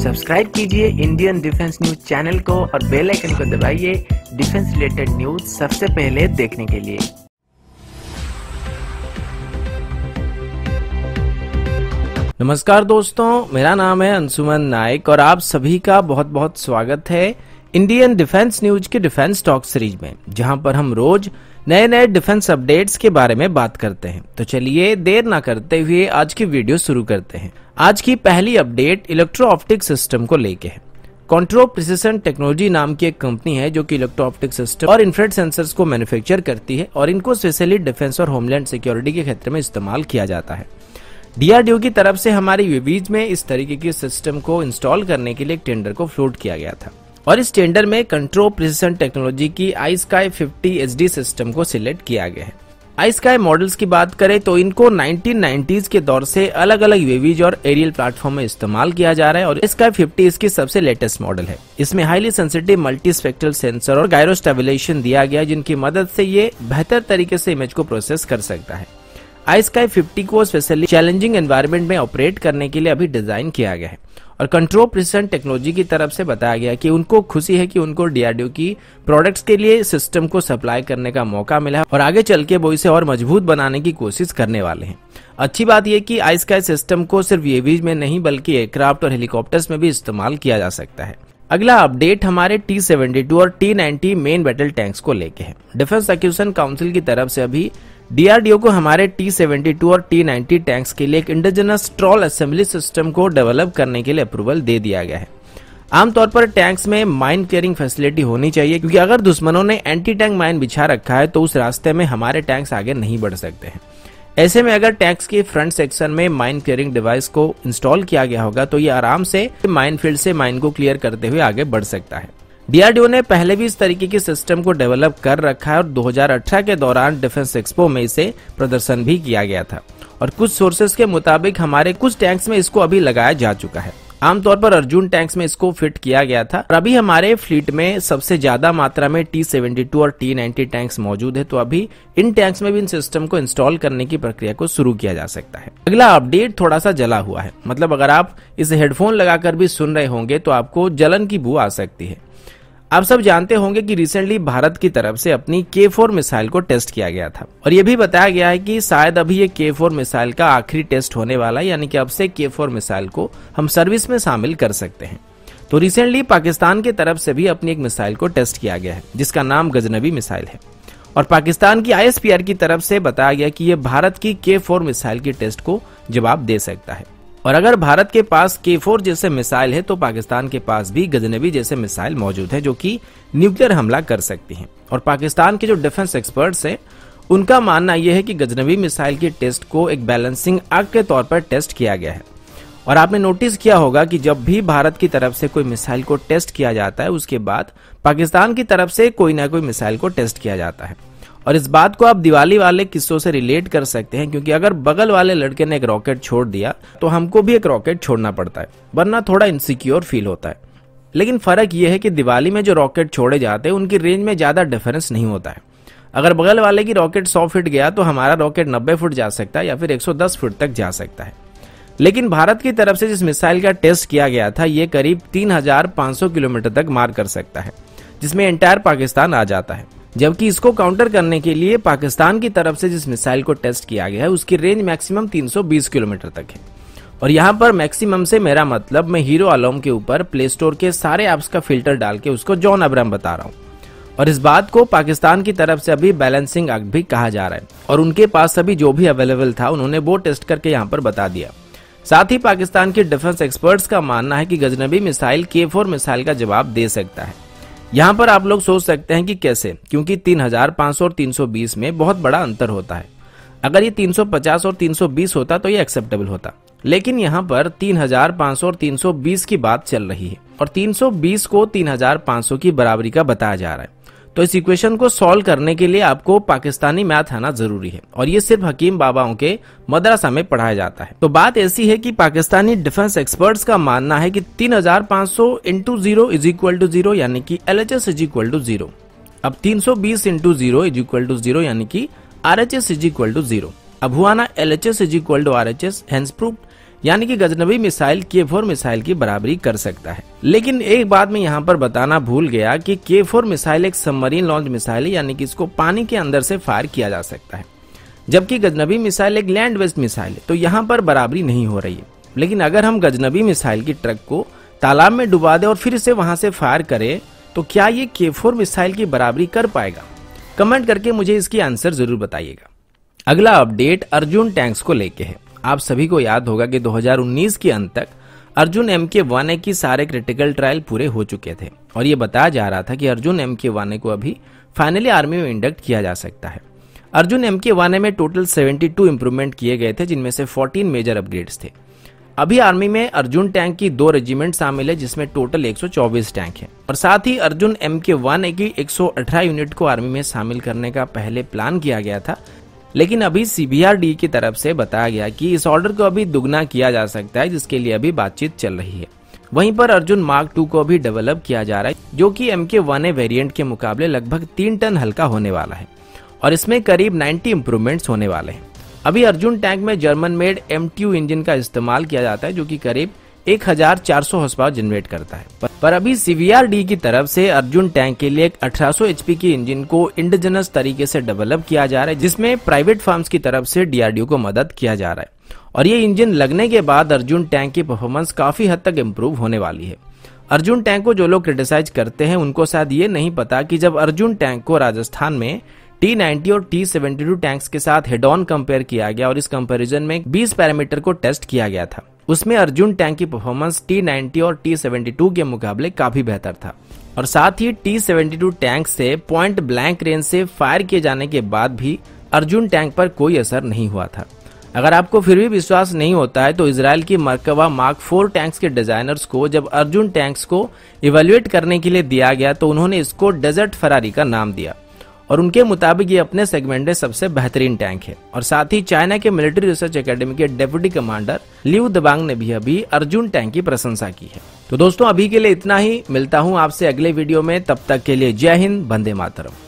Subscribe कीजिए Indian defence news channel को और बेल आइकन को दबाइए डिफेंस रिलेटेड न्यूज़ सबसे पहले देखने के लिए। नमस्कार दोस्तों, मेरा नाम है अंशुमन नायक और आप सभी का बहुत बहुत स्वागत है इंडियन डिफेंस न्यूज़ के डिफेंस टॉक सीरीज़ में, जहाँ पर हम रोज नए नए डिफेंस अपडेट्स के बारे में बात करते हैं। तो चलिए देर ना करते हुए आज की वीडियो शुरू करते हैं। आज की पहली अपडेट इलेक्ट्रो ऑप्टिक सिस्टम को लेके है। कॉन्ट्रो प्रिसिशन टेक्नोलॉजी नाम की एक कंपनी है जो कि इलेक्ट्रो ऑप्टिक सिस्टम और इंफ्रेड सेंसर्स को मैन्युफैक्चर करती है और इनको स्पेशली डिफेंस और होमलैंड सिक्योरिटी के क्षेत्र में इस्तेमाल किया जाता है। डीआरडीओ की तरफ़ से हमारे यूवीज में इस तरीके की सिस्टम को इंस्टॉल करने के लिए एक टेंडर को फ्लोट किया गया था। और इस टेंडर में कंट्रो प्रिसिशन टेक्नोलॉजी की I sky fifty H system को सिलेक्ट किया गया है। आई स्काई मॉडल्स की बात करें तो इनको 1990s के दौर से अलग अलग वेवीज और एरियल प्लेटफॉर्म में इस्तेमाल किया जा रहा है और स्काई 50 इसकी सबसे लेटेस्ट मॉडल है। इसमें highly sensitive multi spectral sensor और गायरो स्टेबिलेशन दिया गया जिनकी मदद से ये बेहतर तरीके से इमेज को प्रोसेस कर सकता है। आई स्काई फिफ्टी को स्पेशली चैलेंजिंग एनवायरमेंट में ऑपरेट करने के लिए अभी डिज़ाइन किया गया है। और कंट्रोल प्रिसन टेक्नोलॉजी की तरफ़ से बताया गया कि उनको खुशी है कि उनको डीआरडीओ की प्रोडक्ट्स के लिए सिस्टम को सप्लाई करने का मौका मिला और आगे चल के वो इसे और मज़बूत बनाने की कोशिश करने वाले हैं। अच्छी बात यह कि आई स्काई सिस्टम को सिर्फ़ एवीज में नहीं, बल्कि एयरक्राफ्ट और हेलीकॉप्टर्स में भी इस्तेमाल किया जा सकता है। अगला अपडेट हमारे टी सेवेंटी टू और T ninety main battle tanks को लेके है। डिफेंस एक्यूशन काउंसिल की तरफ़ से अभी डीआरडीओ को हमारे टी सेवेंटी टू और टी नाइनटी टैंक्स के लिए एक इंडिजिनस ट्रॉल असेंबली सिस्टम को डेवलप करने के लिए अप्रूवल दे दिया गया है। आमतौर पर टैंक्स में माइन क्लियरिंग फैसिलिटी होनी चाहिए, क्योंकि अगर दुश्मनों ने एंटी टैंक माइन बिछा रखा है तो उस रास्ते में हमारे टैंक्स आगे नहीं बढ़ सकते हैं। ऐसे में अगर टैंक्स के फ्रंट सेक्शन में माइन क्लियरिंग डिवाइस को इंस्टॉल किया गया होगा तो ये आराम से माइन फ़ील्ड से माइन को क्लियर करते हुए आगे बढ़ सकता है। डीआरडीओ ने पहले भी इस तरीके की सिस्टम को डेवलप कर रखा है और 2018 के दौरान डिफेंस एक्सपो में इसे प्रदर्शन भी किया गया था। और कुछ सोर्सेस के मुताबिक हमारे कुछ टैंक्स में इसको अभी लगाया जा चुका है। आमतौर पर अर्जुन टैंक्स में इसको फिट किया गया था और अभी हमारे फ्लीट में सबसे ज़्यादा मात्रा में टी सेवेंटी टू और टी नाइनटी टैंक्स मौजूद है तो अभी इन टैंक्स में भी इन सिस्टम को इंस्टॉल करने की प्रक्रिया को शुरू किया जा सकता है। अगला अपडेट थोड़ा सा जला हुआ है। मतलब अगर आप इसे हेडफोन लगाकर भी सुन रहे होंगे तो आपको जलन की बू आ सकती है। आप सब जानते होंगे कि रिसेंटली भारत की तरफ़ से अपनी के फोर मिसाइल को टेस्ट किया गया था। और यह भी बताया गया है कि शायद अभी ये के फोर मिसाइल का आखिरी टेस्ट होने वाला है, यानी कि अब से के फोर मिसाइल को हम सर्विस में शामिल कर सकते हैं। तो रिसेंटली पाकिस्तान की तरफ़ से भी अपनी एक मिसाइल को टेस्ट किया गया है, जिसका नाम गजनबी मिसाइल है। और पाकिस्तान की आईएसपीआर की तरफ़ से बताया गया कि यह भारत की के फोर मिसाइल की टेस्ट को जवाब दे सकता है। और अगर भारत के पास के फोर जैसे मिसाइल है तो पाकिस्तान के पास भी गजनबी जैसे मिसाइल मौजूद है, जो कि न्यूक्लियर हमला कर सकती हैं। और पाकिस्तान के जो डिफेंस एक्सपर्ट्स हैं, उनका मानना यह है कि गजनबी मिसाइल के टेस्ट को एक बैलेंसिंग आग के तौर पर टेस्ट किया गया है। और आपने नोटिस किया होगा कि जब भी भारत की तरफ़ से कोई मिसाइल को टेस्ट किया जाता है, उसके बाद पाकिस्तान की तरफ़ से कोई ना कोई मिसाइल को टेस्ट किया जाता है। और इस बात को आप दिवाली वाले किस्सों से रिलेट कर सकते हैं क्योंकि अगर बगल वाले लड़के ने एक रॉकेट छोड़ दिया तो हमको भी एक रॉकेट छोड़ना पड़ता है वरना थोड़ा इनसिक्योर फील होता है। लेकिन फ़र्क यह है कि दिवाली में जो रॉकेट छोड़े जाते हैं उनकी रेंज में ज़्यादा डिफरेंस नहीं होता है। अगर बगल वाले की रॉकेट 100 फीट गया तो हमारा रॉकेट 90 फुट जा सकता है या फिर 110 फुट तक जा सकता है। लेकिन भारत की तरफ़ से जिस मिसाइल का टेस्ट किया गया था ये करीब 3,500 किलोमीटर तक मार कर सकता है जिसमें एंटायर पाकिस्तान आ जाता है। जबकि इसको काउंटर करने के लिए पाकिस्तान की तरफ़ से जिस मिसाइल को टेस्ट किया गया है, उसकी रेंज मैक्सिमम 320 किलोमीटर तक है। और यहाँ पर मैक्सिमम से मेरा मतलब मैं हीरो अलोम के ऊपर प्ले स्टोर के सारे ऐप्स का फ़िल्टर डाल के उसको जॉन अब्राम बता रहा हूँ। और इस बात को पाकिस्तान की तरफ़ से अभी बैलेंसिंग एक्ट भी कहा जा रहा है। और उनके पास अभी जो भी अवेलेबल था, उन्होंने वो टेस्ट करके यहाँ पर बता दिया। साथ ही पाकिस्तान के डिफेंस एक्सपर्ट्स का मानना है कि Ghaznavi missile, K four missile का जवाब दे सकता है। यहाँ पर आप लोग सोच सकते हैं कि कैसे? क्योंकि 3500 और 320 में बहुत बड़ा अंतर होता है। अगर ये 350 और 320 होता तो ये एक्सेप्टेबल होता। लेकिन यहाँ पर 3500 और 320 की बात चल रही है, और 320 को 3500 की बराबरी का बताया जा रहा है। तो इस इक्वेशन को सॉल्व करने के लिए आपको पाकिस्तानी मैथ आना ज़रूरी है और ये सिर्फ़ हकीम बाबाओं के मदरसा में पढ़ाया जाता है। तो बात ऐसी है कि पाकिस्तानी डिफेंस एक्सपर्ट्स का मानना है कि 3500 सौ into zero is equal to zero यानी कि L H S is equal to zero अब 320 सौ बीस into zero is equal to zero यानी कि R H S is equal to zero अब हुआ ना L H S is equal to R H S hence proof यानी कि Ghaznavi missile K four missile की बराबरी कर सकता है। लेकिन एक बात मैं यहाँ पर बताना भूल गया कि के फोर मिसाइल एक सबमरीन लॉन्च मिसाइल है, यानी कि इसको पानी के अंदर से फायर किया जा सकता है। जबकि गजनबी मिसाइल एक लैंड वेस्ट मिसाइल है तो यहाँ पर बराबरी नहीं हो रही है। लेकिन अगर हम गजनबी मिसाइल की ट्रक को तालाब में डुबा दे और फिर से वहाँ से फायर करे तो क्या ये के फोर मिसाइल की बराबरी कर पाएगा? कमेंट करके मुझे इसकी आंसर ज़रूर बताइएगा। अगला अपडेट अर्जुन टैंक्स को लेके है। आप सभी को याद होगा कि 2019 के अंत तक अर्जुन एम के वन की सारे क्रिटिकल ट्रायल पूरे हो चुके थे। और ये बताया जा रहा था कि अर्जुन एम के वन को अभी फाइनली आर्मी में इंडक्ट किया जा सकता है। अर्जुन एम के वन में टोटल 72 इंप्रूवमेंट किए गए थे, जिनमें से 14 मेजर अपग्रेड्स थे। अभी आर्मी में अर्जुन टैंक की दो रेजिमेंट शामिल है, जिसमें टोटल 124 टैंक है। और साथ ही अर्जुन एम के वन की 118 यूनिट को आर्मी में शामिल करने का पहले प्लान किया गया था लेकिन अभी सीबीआरडी की तरफ़ से बताया गया कि इस ऑर्डर को अभी दुगना किया जा सकता है, जिसके लिए अभी बातचीत चल रही है। वहीं पर अर्जुन मार्क टू को भी डेवलप किया जा रहा है, जो कि एम के वन ए वेरियंट के मुकाबले लगभग तीन टन हल्का होने वाला है, और इसमें करीब 90 इंप्रूवमेंट्स होने वाले हैं। अभी अर्जुन टैंक में जर्मन मेड एम इंजन का इस्तेमाल किया जाता है, जो कि करीब 1400 हॉर्स पावर जनरेट करता है। पर, अभी सीवीआरडी की तरफ़ से अर्जुन टैंक के लिए एक 1800 एचपी की इंजन को इंडिजनस तरीके से डेवलप किया जा रहा है जिसमें प्राइवेट फार्म्स की तरफ़ से डीआरडीओ को मदद किया जा रहा है। और ये इंजन लगने के बाद अर्जुन टैंक की परफॉर्मेंस काफ़ी हद तक इम्प्रूव होने वाली है। अर्जुन टैंक को जो लोग क्रिटिसाइज करते हैं उनको शायद ये नहीं पता कि जब अर्जुन टैंक को राजस्थान में टी नाइनटी और टी सेवेंटी टू टैंक्स के साथ हेड ऑन कंपेयर किया गया और इस कंपैरिजन में 20 पैरामीटर को टेस्ट किया गया था। उसमें अर्जुन टैंक की परफॉर्मेंस टी और टी के मुकाबले काफ़ी बेहतर था। और साथ ही टी टैंक से पॉइंट ब्लैंक रेंज से फायर किए जाने के बाद भी अर्जुन टैंक पर कोई असर नहीं हुआ था। अगर आपको फिर भी विश्वास नहीं होता है तो इसराइल की मरकबा मार्क फोर टैंक्स के डिजाइनर्स को, जब अर्जुन टैंक्स को इवेल्युएट करने के लिए दिया गया तो उन्होंने इसको डेजर्ट फरारी का नाम दिया। और उनके मुताबिक ये अपने सेगमेंट में सबसे बेहतरीन टैंक है। और साथ ही चाइना के मिलिट्री रिसर्च एकेडमी के डेप्यूटी कमांडर लिव दबांग ने भी अभी अर्जुन टैंक की प्रशंसा की है। तो दोस्तों, अभी के लिए इतना ही। मिलता हूँ आपसे अगले वीडियो में। तब तक के लिए जय हिंद बंदे मातरम।